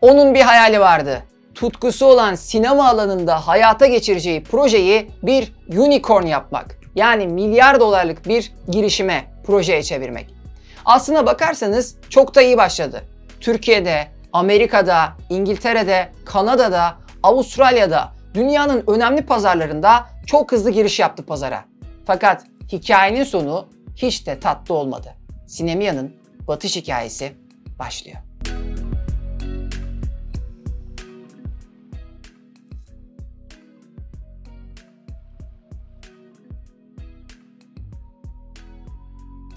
Onun bir hayali vardı. Tutkusu olan sinema alanında hayata geçireceği projeyi bir unicorn yapmak. Yani milyar dolarlık bir girişime, projeye çevirmek. Aslına bakarsanız çok da iyi başladı. Türkiye'de, Amerika'da, İngiltere'de, Kanada'da, Avustralya'da, dünyanın önemli pazarlarında çok hızlı giriş yaptı pazara. Fakat hikayenin sonu hiç de tatlı olmadı. Sinemiya'nın batış hikayesi başlıyor.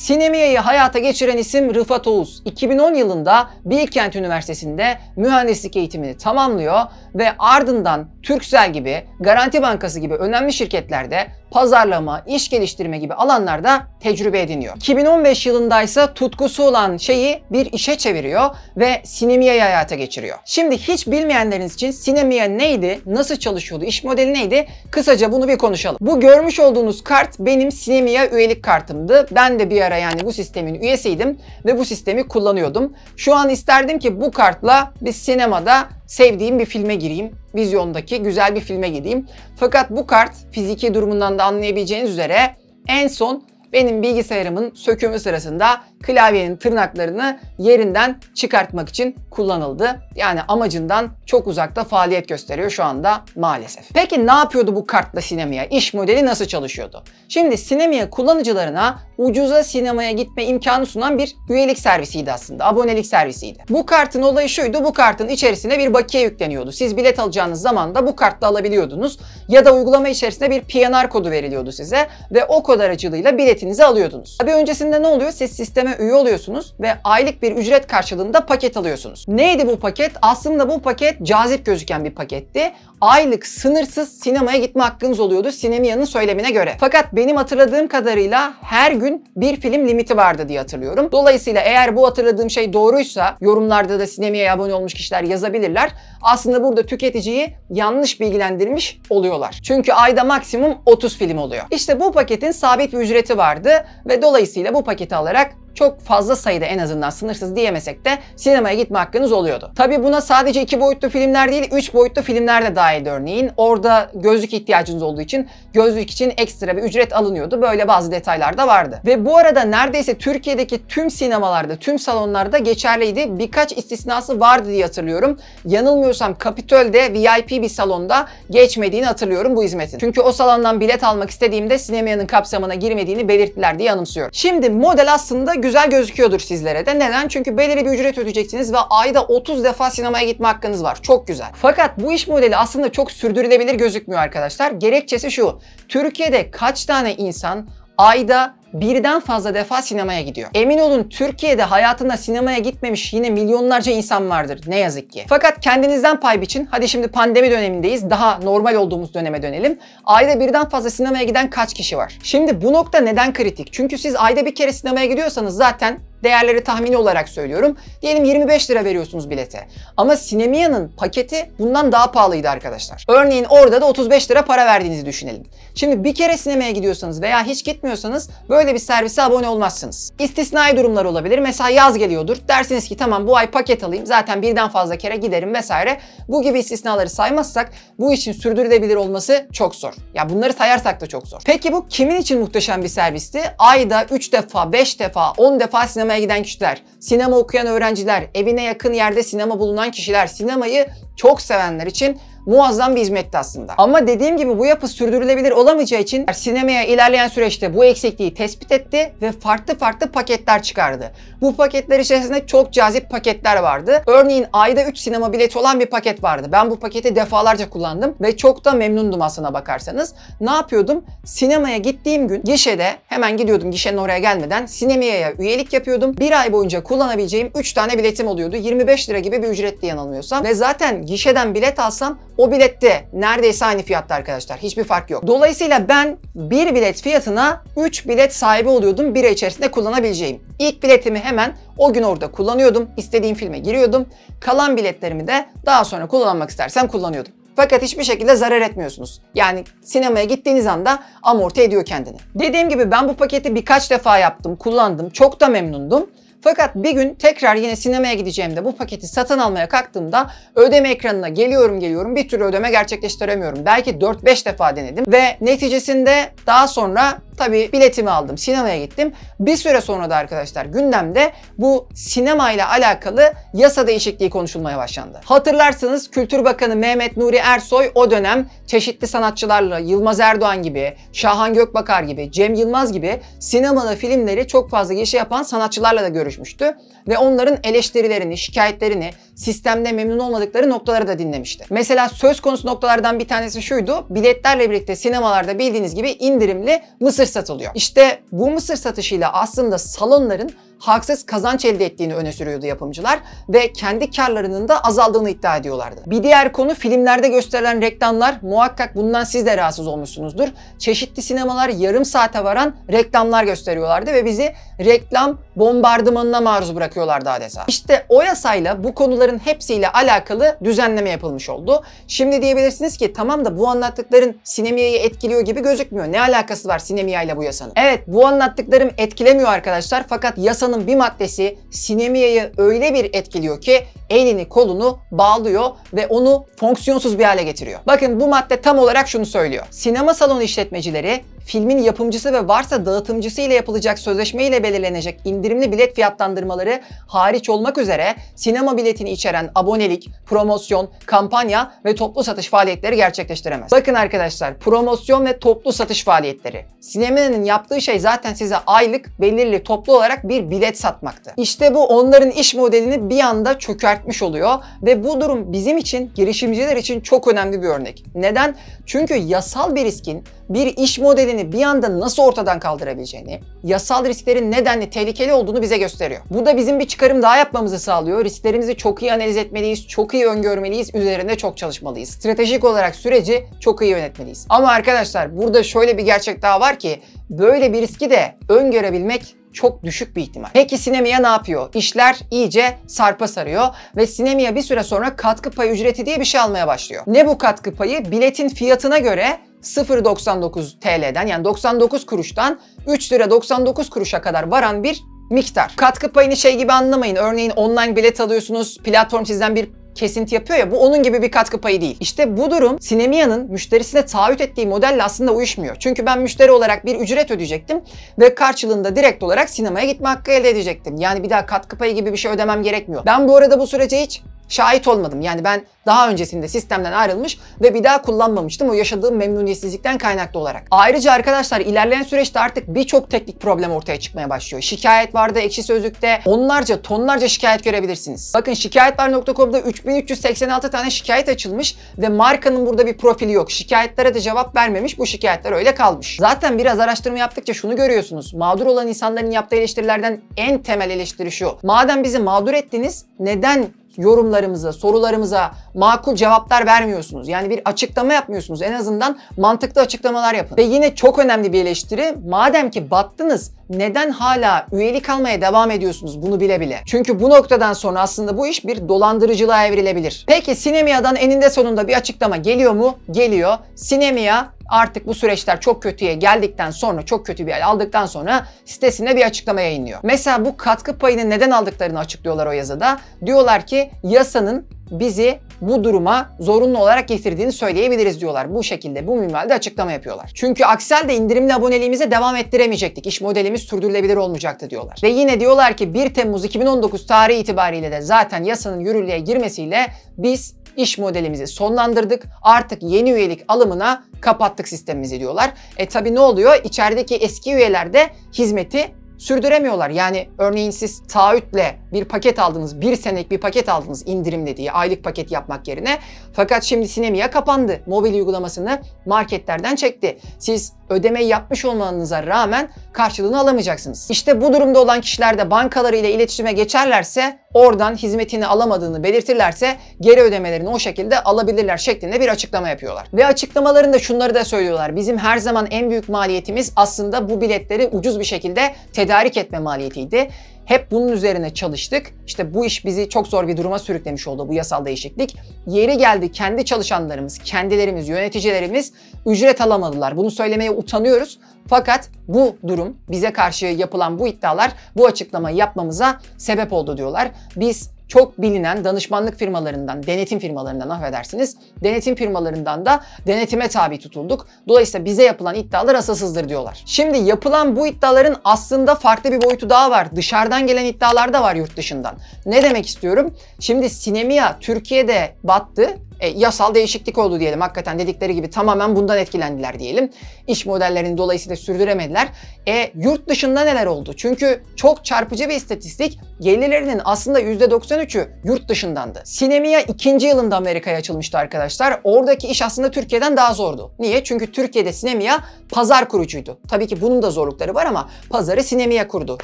Sinemiya'yı hayata geçiren isim Rıfat Oğuz. 2010 yılında Bilkent Üniversitesi'nde mühendislik eğitimini tamamlıyor ve ardından Turkcell gibi, Garanti Bankası gibi önemli şirketlerde pazarlama, iş geliştirme gibi alanlarda tecrübe ediniyor. 2015 yılında ise tutkusu olan şeyi bir işe çeviriyor ve Sinemiya'yı hayata geçiriyor. Şimdi hiç bilmeyenleriniz için Sinemiya neydi, nasıl çalışıyordu, iş modeli neydi? Kısaca bunu bir konuşalım. Bu görmüş olduğunuz kart benim Sinemiya üyelik kartımdı. Ben de bir ara yani bu sistemin üyesiydim ve bu sistemi kullanıyordum. Şu an isterdim ki bu kartla bir sinemada sevdiğim bir filme gireyim. Vizyondaki güzel bir filme gideyim. Fakat bu kart fiziki durumundan da anlayabileceğiniz üzere en son benim bilgisayarımın sökümü sırasında klavyenin tırnaklarını yerinden çıkartmak için kullanıldı. Yani amacından çok uzakta faaliyet gösteriyor şu anda maalesef. Peki ne yapıyordu bu kartla sinemaya? İş modeli nasıl çalışıyordu? Şimdi sinemaya kullanıcılarına ucuza sinemaya gitme imkanı sunan bir üyelik servisiydi aslında. Abonelik servisiydi. Bu kartın olayı şuydu. Bu kartın içerisine bir bakiye yükleniyordu. Siz bilet alacağınız zaman da bu kartla alabiliyordunuz. Ya da uygulama içerisinde bir PNR kodu veriliyordu size ve o kod aracılığıyla biletinizi alıyordunuz. Tabii öncesinde ne oluyor? Siz sisteme üye oluyorsunuz ve aylık bir ücret karşılığında paket alıyorsunuz. Neydi bu paket? Aslında bu paket cazip gözüken bir paketti. Aylık sınırsız sinemaya gitme hakkınız oluyordu Sinemiya'nın söylemine göre. Fakat benim hatırladığım kadarıyla her gün bir film limiti vardı diye hatırlıyorum. Dolayısıyla eğer bu hatırladığım şey doğruysa yorumlarda da Sinemiya'ya abone olmuş kişiler yazabilirler. Aslında burada tüketiciyi yanlış bilgilendirmiş oluyorlar. Çünkü ayda maksimum 30 film oluyor. İşte bu paketin sabit bir ücreti vardı ve dolayısıyla bu paketi alarak çok fazla sayıda en azından sınırsız diyemesek de sinemaya gitme hakkınız oluyordu. Tabi buna sadece iki boyutlu filmler değil, üç boyutlu filmler de dahil örneğin. Orada gözlük ihtiyacınız olduğu için gözlük için ekstra bir ücret alınıyordu. Böyle bazı detaylar da vardı. Ve bu arada neredeyse Türkiye'deki tüm sinemalarda, tüm salonlarda geçerliydi. Birkaç istisnası vardı diye hatırlıyorum. Yanılmıyorsam Kapitol'de VIP bir salonda geçmediğini hatırlıyorum bu hizmetin. Çünkü o salondan bilet almak istediğimde sinemanın kapsamına girmediğini belirttiler diye anımsıyorum. Şimdi model aslında güzel gözüküyordur sizlere de. Neden? Çünkü belirli bir ücret ödeyeceksiniz ve ayda 30 defa sinemaya gitme hakkınız var. Çok güzel. Fakat bu iş modeli aslında çok sürdürülebilir gözükmüyor arkadaşlar. Gerekçesi şu. Türkiye'de kaç tane insan ayda birden fazla defa sinemaya gidiyor. Emin olun Türkiye'de hayatında sinemaya gitmemiş yine milyonlarca insan vardır ne yazık ki. Fakat kendinizden pay biçin. Hadi şimdi pandemi dönemindeyiz. Daha normal olduğumuz döneme dönelim. Ayda birden fazla sinemaya giden kaç kişi var? Şimdi bu nokta neden kritik? Çünkü siz ayda bir kere sinemaya gidiyorsanız zaten değerleri tahmini olarak söylüyorum. Diyelim 25 lira veriyorsunuz bilete. Ama Sinemiya'nın paketi bundan daha pahalıydı arkadaşlar. Örneğin orada da 35 lira para verdiğinizi düşünelim. Şimdi bir kere sinemaya gidiyorsanız veya hiç gitmiyorsanız böyle bir servise abone olmazsınız. İstisnai durumlar olabilir. Mesela yaz geliyordur. Dersiniz ki tamam bu ay paket alayım. Zaten birden fazla kere giderim vesaire. Bu gibi istisnaları saymazsak bu işin sürdürülebilir olması çok zor. Ya bunları sayarsak da çok zor. Peki bu kimin için muhteşem bir servisti? Ayda 3 defa, 5 defa, 10 defa sinema sinemaya giden kişiler, sinema okuyan öğrenciler, evine yakın yerde sinema bulunan kişiler, sinemayı çok sevenler için muazzam bir hizmetti aslında. Ama dediğim gibi bu yapı sürdürülebilir olamayacağı için sinemaya ilerleyen süreçte bu eksikliği tespit etti ve farklı farklı paketler çıkardı. Bu paketler içerisinde çok cazip paketler vardı. Örneğin ayda 3 sinema bileti olan bir paket vardı. Ben bu paketi defalarca kullandım ve çok da memnundum aslına bakarsanız. Ne yapıyordum? Sinemaya gittiğim gün gişede hemen gidiyordum gişenin oraya gelmeden sinemaya üyelik yapıyordum. Bir ay boyunca kullanabileceğim 3 tane biletim oluyordu. 25 lira gibi bir ücretli yanılmıyorsam. Ve zaten gişeden bilet alsam o bilette neredeyse aynı fiyatta arkadaşlar. Hiçbir fark yok. Dolayısıyla ben bir bilet fiyatına 3 bilet sahibi oluyordum bir ay içerisinde kullanabileceğim. İlk biletimi hemen o gün orada kullanıyordum. İstediğim filme giriyordum. Kalan biletlerimi de daha sonra kullanmak istersem kullanıyordum. Fakat hiçbir şekilde zarar etmiyorsunuz. Yani sinemaya gittiğiniz anda amorti ediyor kendini. Dediğim gibi ben bu paketi birkaç defa yaptım, kullandım. Çok da memnundum. Fakat bir gün tekrar yine sinemaya gideceğimde bu paketi satın almaya kalktığımda ödeme ekranına geliyorum geliyorum bir türlü ödeme gerçekleştiremiyorum. Belki 4-5 defa denedim ve neticesinde daha sonra tabii biletimi aldım. Sinemaya gittim. Bir süre sonra da arkadaşlar gündemde bu sinema ile alakalı yasa değişikliği konuşulmaya başlandı. Hatırlarsınız Kültür Bakanı Mehmet Nuri Ersoy o dönem çeşitli sanatçılarla Yılmaz Erdoğan gibi, Şahan Gökbakar gibi, Cem Yılmaz gibi sinemada filmleri çok fazla gişe yapan sanatçılarla da görüşmüştü ve onların eleştirilerini, şikayetlerini, sistemde memnun olmadıkları noktaları da dinlemişti. Mesela söz konusu noktalardan bir tanesi şuydu. Biletlerle birlikte sinemalarda bildiğiniz gibi indirimli mısır satılıyor. İşte bu mısır satışıyla aslında salonların haksız kazanç elde ettiğini öne sürüyordu yapımcılar ve kendi karlarının da azaldığını iddia ediyorlardı. Bir diğer konu filmlerde gösterilen reklamlar muhakkak bundan siz de rahatsız olmuşsunuzdur. Çeşitli sinemalar yarım saate varan reklamlar gösteriyorlardı ve bizi reklam bombardımanına maruz bırakıyorlardı adeta. İşte o yasayla bu konuların hepsiyle alakalı düzenleme yapılmış oldu. Şimdi diyebilirsiniz ki tamam da bu anlattıkların sinemiyayı etkiliyor gibi gözükmüyor. Ne alakası var sinemiyayla bu yasanın? Evet bu anlattıklarım etkilemiyor arkadaşlar fakat yasanın bir maddesi sinemiyayı öyle bir etkiliyor ki elini kolunu bağlıyor ve onu fonksiyonsuz bir hale getiriyor. Bakın bu madde tam olarak şunu söylüyor. Sinema salonu işletmecileri filmin yapımcısı ve varsa dağıtımcısı ile yapılacak sözleşme ile belirlenecek indirimli bilet fiyatlandırmaları hariç olmak üzere sinema biletini içeren abonelik, promosyon, kampanya ve toplu satış faaliyetleri gerçekleştiremez. Bakın arkadaşlar promosyon ve toplu satış faaliyetleri. Sinemanın yaptığı şey zaten size aylık belirli toplu olarak bir bilet satmaktı. İşte bu onların iş modelini bir anda çökertmiş oluyor ve bu durum bizim için girişimciler için çok önemli bir örnek. Neden? Çünkü yasal bir riskin bir iş modelini bir anda nasıl ortadan kaldırabileceğini, yasal risklerin nedenli tehlikeli olduğunu bize gösteriyor. Bu da bizim bir çıkarım daha yapmamızı sağlıyor. Risklerimizi çok iyi analiz etmeliyiz, çok iyi öngörmeliyiz, üzerinde çok çalışmalıyız. Stratejik olarak süreci çok iyi yönetmeliyiz. Ama arkadaşlar burada şöyle bir gerçek daha var ki böyle bir riski de öngörebilmek çok düşük bir ihtimal. Peki Sinemia ne yapıyor? İşler iyice sarpa sarıyor ve Sinemia bir süre sonra katkı payı ücreti diye bir şey almaya başlıyor. Ne bu katkı payı? Biletin fiyatına göre 0.99 TL'den yani 99 kuruştan 3 lira 99 kuruşa kadar varan bir miktar. Katkı payını şey gibi anlamayın. Örneğin online bilet alıyorsunuz, platform sizden bir kesinti yapıyor ya bu onun gibi bir katkı payı değil. İşte bu durum Sinemia'nın müşterisine taahhüt ettiği modelle aslında uyuşmuyor. Çünkü ben müşteri olarak bir ücret ödeyecektim ve karşılığında direkt olarak sinemaya gitme hakkı elde edecektim. Yani bir daha katkı payı gibi bir şey ödemem gerekmiyor. Ben bu arada bu sürece hiç şahit olmadım. Yani ben daha öncesinde sistemden ayrılmış ve bir daha kullanmamıştım o yaşadığım memnuniyetsizlikten kaynaklı olarak. Ayrıca arkadaşlar ilerleyen süreçte artık birçok teknik problem ortaya çıkmaya başlıyor. Şikayet vardı ekşi sözlükte onlarca tonlarca şikayet görebilirsiniz. Bakın şikayetler.com'da 3386 tane şikayet açılmış ve markanın burada bir profili yok. Şikayetlere de cevap vermemiş bu şikayetler öyle kalmış. Zaten biraz araştırma yaptıkça şunu görüyorsunuz. Mağdur olan insanların yaptığı eleştirilerden en temel eleştiri şu. Madem bizi mağdur ettiniz neden yorumlarımıza, sorularımıza makul cevaplar vermiyorsunuz. Yani bir açıklama yapmıyorsunuz. En azından mantıklı açıklamalar yapın. Ve yine çok önemli bir eleştiri. Madem ki battınız neden hala üyelik almaya devam ediyorsunuz bunu bile bile? Çünkü bu noktadan sonra aslında bu iş bir dolandırıcılığa evrilebilir. Peki Sinemia'dan eninde sonunda bir açıklama geliyor mu? Geliyor. Sinemia artık bu süreçler çok kötüye geldikten sonra, çok kötü bir hal aldıktan sonra sitesinde bir açıklama yayınlıyor. Mesela bu katkı payını neden aldıklarını açıklıyorlar o yazıda. Diyorlar ki yasanın bizi bu duruma zorunlu olarak getirdiğini söyleyebiliriz diyorlar. Bu şekilde bu minvalde açıklama yapıyorlar. Çünkü aksi halde indirimli aboneliğimize devam ettiremeyecektik. İş modelimiz sürdürülebilir olmayacaktı diyorlar. Ve yine diyorlar ki 1 Temmuz 2019 tarihi itibariyle de zaten yasanın yürürlüğe girmesiyle biz iş modelimizi sonlandırdık. Artık yeni üyelik alımına kapattık sistemimizi diyorlar. E tabi ne oluyor? İçerideki eski üyeler de hizmeti sürdüremiyorlar. Yani örneğin siz taahhütle bir paket aldınız, bir senelik bir paket aldınız indirimli diye aylık paket yapmak yerine. Fakat şimdi Sinemia kapandı. Mobil uygulamasını marketlerden çekti. Siz ödemeyi yapmış olmanıza rağmen karşılığını alamayacaksınız. İşte bu durumda olan kişiler de bankalarıyla iletişime geçerlerse oradan hizmetini alamadığını belirtirlerse geri ödemelerini o şekilde alabilirler şeklinde bir açıklama yapıyorlar. Ve açıklamalarında şunları da söylüyorlar. Bizim her zaman en büyük maliyetimiz aslında bu biletleri ucuz bir şekilde tedarik etme maliyetiydi hep bunun üzerine çalıştık. İşte bu iş bizi çok zor bir duruma sürüklemiş oldu bu yasal değişiklik. Yeri geldi kendi çalışanlarımız, kendilerimiz, yöneticilerimiz ücret alamadılar. Bunu söylemeye utanıyoruz. Fakat bu durum bize karşı yapılan bu iddialar bu açıklamayı yapmamıza sebep oldu diyorlar. Biz çok bilinen danışmanlık firmalarından, denetim firmalarından affedersiniz. Denetim firmalarından da denetime tabi tutulduk. Dolayısıyla bize yapılan iddialar asılsızdır diyorlar. Şimdi yapılan bu iddiaların aslında farklı bir boyutu daha var. Dışarıdan gelen iddialar da var yurt dışından. Ne demek istiyorum? Şimdi Sinemia Türkiye'de battı e, yasal değişiklik oldu diyelim. Hakikaten dedikleri gibi tamamen bundan etkilendiler diyelim. İş modellerini dolayısıyla sürdüremediler. E yurt dışında neler oldu? Çünkü çok çarpıcı bir istatistik. Gelirlerinin aslında %93'ü yurt dışındandı. Sinemia ikinci yılında Amerika'ya açılmıştı arkadaşlar. Oradaki iş aslında Türkiye'den daha zordu. Niye? Çünkü Türkiye'de Sinemia pazar kurucuydu. Tabii ki bunun da zorlukları var ama pazarı Sinemia kurdu.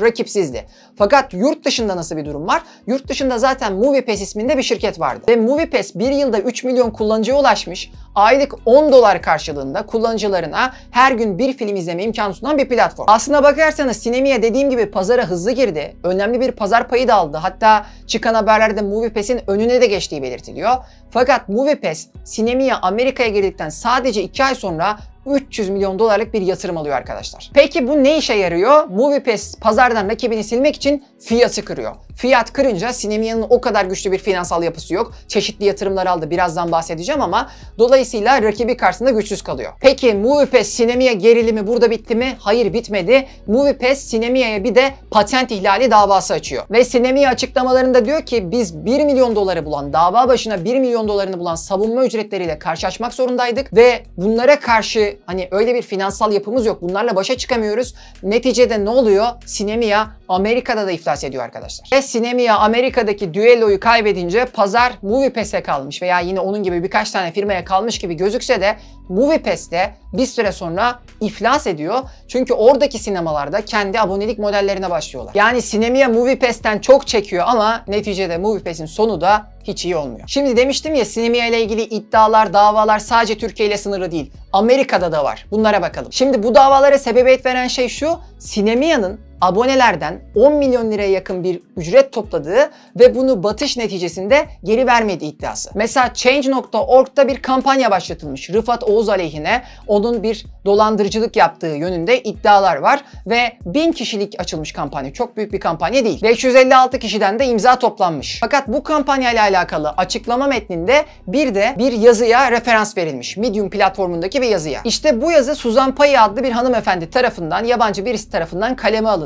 Rakipsizdi. Fakat yurt dışında nasıl bir durum var? Yurt dışında zaten MoviePass isminde bir şirket vardı. Ve MoviePass bir yılda 3 milyon kullanıcıya ulaşmış, aylık 10 dolar karşılığında kullanıcılarına her gün bir film izleme imkanı sunan bir platform. Aslına bakarsanız Sinemia dediğim gibi pazara hızlı girdi. Önemli bir pazar payı da aldı. Hatta çıkan haberlerde MoviePass'in önüne de geçtiği belirtiliyor. Fakat MoviePass, Sinemia Amerika'ya girdikten sadece 2 ay sonra 300 milyon dolarlık bir yatırım alıyor arkadaşlar. Peki bu ne işe yarıyor? MoviePass pazardan rakibini silmek için fiyatı kırıyor. Fiyat kırınca Sinemia'nın o kadar güçlü bir finansal yapısı yok. Çeşitli yatırımlar aldı. Birazdan bahsedeceğim ama dolayısıyla rakibi karşısında güçsüz kalıyor. Peki MoviePass Sinemia gerilimi burada bitti mi? Hayır bitmedi. MoviePass Sinemia'ya bir de patent ihlali davası açıyor. Ve Sinemia açıklamalarında diyor ki biz 1 milyon doları bulan, dava başına 1 milyon dolarını bulan savunma ücretleriyle karşılaşmak zorundaydık ve bunlara karşı hani öyle bir finansal yapımız yok. Bunlarla başa çıkamıyoruz. Neticede ne oluyor? Sinemia Amerika'da da iflas ediyor arkadaşlar. Ve Sinemia Amerika'daki düelloyu kaybedince pazar MoviePass'e kalmış veya yine onun gibi birkaç tane firmaya kalmış gibi gözükse de MoviePass'te bir süre sonra iflas ediyor. Çünkü oradaki sinemalarda kendi abonelik modellerine başlıyorlar. Yani Sinemia MoviePass'ten çok çekiyor ama neticede MoviePass'in sonu da hiç iyi olmuyor. Şimdi demiştim ya Sinemia ile ilgili iddialar, davalar sadece Türkiye ile sınırlı değil. Amerika'da da var. Bunlara bakalım. Şimdi bu davalara sebebiyet veren şey şu. Sinemia'nın abonelerden 10 milyon liraya yakın bir ücret topladığı ve bunu batış neticesinde geri vermediği iddiası. Mesela Change.org'da bir kampanya başlatılmış. Rıfat Oğuz aleyhine onun bir dolandırıcılık yaptığı yönünde iddialar var ve 1000 kişilik açılmış kampanya. Çok büyük bir kampanya değil. 556 kişiden de imza toplanmış. Fakat bu kampanya ile alakalı açıklama metninde bir de bir yazıya referans verilmiş. Medium platformundaki bir yazıya. İşte bu yazı Suzan Payı adlı bir hanımefendi tarafından, yabancı birisi tarafından kaleme alınmış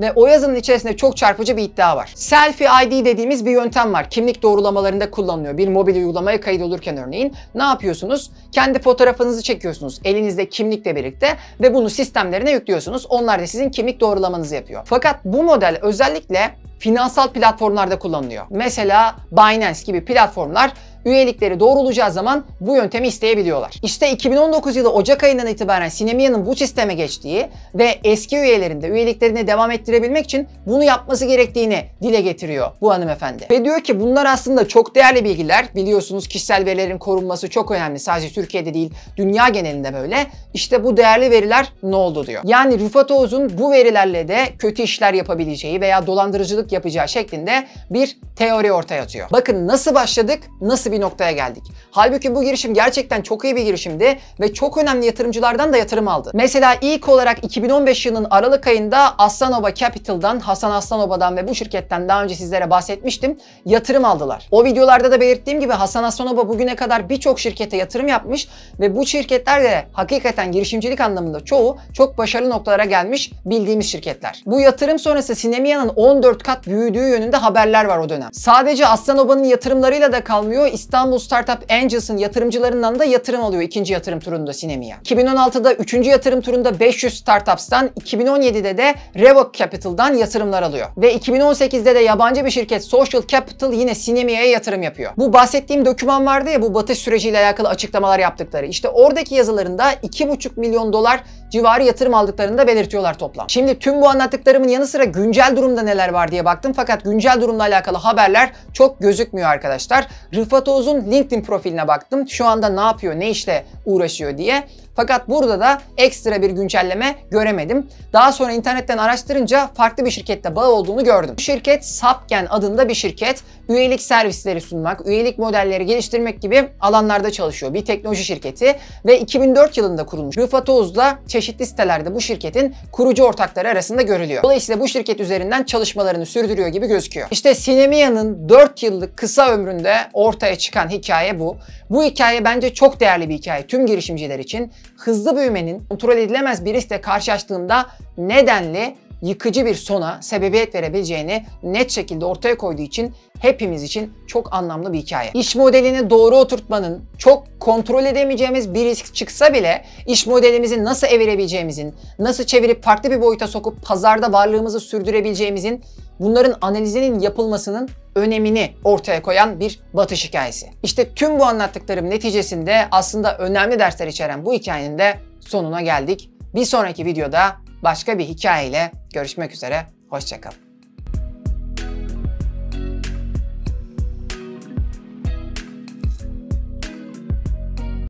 ve o yazının içerisinde çok çarpıcı bir iddia var. Selfie ID dediğimiz bir yöntem var. Kimlik doğrulamalarında kullanılıyor. Bir mobil uygulamaya kayıt olurken örneğin ne yapıyorsunuz? Kendi fotoğrafınızı çekiyorsunuz elinizde kimlikle birlikte ve bunu sistemlerine yüklüyorsunuz. Onlar da sizin kimlik doğrulamanızı yapıyor. Fakat bu model özellikle finansal platformlarda kullanılıyor. Mesela Binance gibi platformlar üyelikleri doğrulacağı zaman bu yöntemi isteyebiliyorlar. İşte 2019 yılı Ocak ayından itibaren Sinemia'nın bu sisteme geçtiği ve eski üyelerinde üyeliklerini devam ettirebilmek için bunu yapması gerektiğini dile getiriyor bu hanımefendi. Ve diyor ki bunlar aslında çok değerli bilgiler. Biliyorsunuz kişisel verilerin korunması çok önemli. Sadece Türkiye'de değil dünya genelinde böyle. İşte bu değerli veriler ne oldu diyor. Yani Rıfat Oğuz'un bu verilerle de kötü işler yapabileceği veya dolandırıcılık yapacağı şeklinde bir teori ortaya atıyor. Bakın nasıl başladık, nasıl bir bir noktaya geldik. Halbuki bu girişim gerçekten çok iyi bir girişimdi ve çok önemli yatırımcılardan da yatırım aldı. Mesela ilk olarak 2015 yılının Aralık ayında Aslanova Capital'dan, Hasan Aslanova'dan ve bu şirketten daha önce sizlere bahsetmiştim. Yatırım aldılar. O videolarda da belirttiğim gibi Hasan Aslanova bugüne kadar birçok şirkete yatırım yapmış ve bu şirketler de hakikaten girişimcilik anlamında çoğu çok başarılı noktalara gelmiş bildiğimiz şirketler. Bu yatırım sonrası Sinemia'nın 14 kat büyüdüğü yönünde haberler var o dönem. Sadece Aslanova'nın yatırımlarıyla da kalmıyor. İstanbul Startup Angels'ın yatırımcılarından da yatırım alıyor ikinci yatırım turunda Sinemia. 2016'da üçüncü yatırım turunda 500 startups'tan, 2017'de de Revoc Capital'dan yatırımlar alıyor. Ve 2018'de de yabancı bir şirket Social Capital yine Sinemia'ya yatırım yapıyor. Bu bahsettiğim doküman vardı ya bu batış süreciyle alakalı açıklamalar yaptıkları. İşte oradaki yazılarında 2,5 milyon dolar civarı yatırım aldıklarını da belirtiyorlar toplam. Şimdi tüm bu anlattıklarımın yanı sıra güncel durumda neler var diye baktım fakat güncel durumla alakalı haberler çok gözükmüyor arkadaşlar. Rıfat Oğuz'un LinkedIn profiline baktım. Şu anda ne yapıyor, ne işle uğraşıyor diye. Fakat burada da ekstra bir güncelleme göremedim. Daha sonra internetten araştırınca farklı bir şirkette bağ olduğunu gördüm. Bu şirket Sapgen adında bir şirket. Üyelik servisleri sunmak, üyelik modelleri geliştirmek gibi alanlarda çalışıyor. Bir teknoloji şirketi ve 2004 yılında kurulmuş. Rıfat Oğuz da çeşitli sitelerde bu şirketin kurucu ortakları arasında görülüyor. Dolayısıyla bu şirket üzerinden çalışmalarını sürdürüyor gibi gözüküyor. İşte Sinemia'nın 4 yıllık kısa ömründe ortaya çıkan hikaye bu. Bu hikaye bence çok değerli bir hikaye tüm girişimciler için. Hızlı büyümenin kontrol edilemez bir riskle karşılaştığında nedenli yıkıcı bir sona sebebiyet verebileceğini net şekilde ortaya koyduğu için hepimiz için çok anlamlı bir hikaye. İş modelini doğru oturtmanın çok kontrol edemeyeceğimiz bir risk çıksa bile iş modelimizi nasıl evirebileceğimizin, nasıl çevirip farklı bir boyuta sokup pazarda varlığımızı sürdürebileceğimizin bunların analizinin yapılmasının önemini ortaya koyan bir batış hikayesi. İşte tüm bu anlattıklarım neticesinde aslında önemli dersler içeren bu hikayenin de sonuna geldik. Bir sonraki videoda başka bir hikayeyle görüşmek üzere. Hoşçakalın.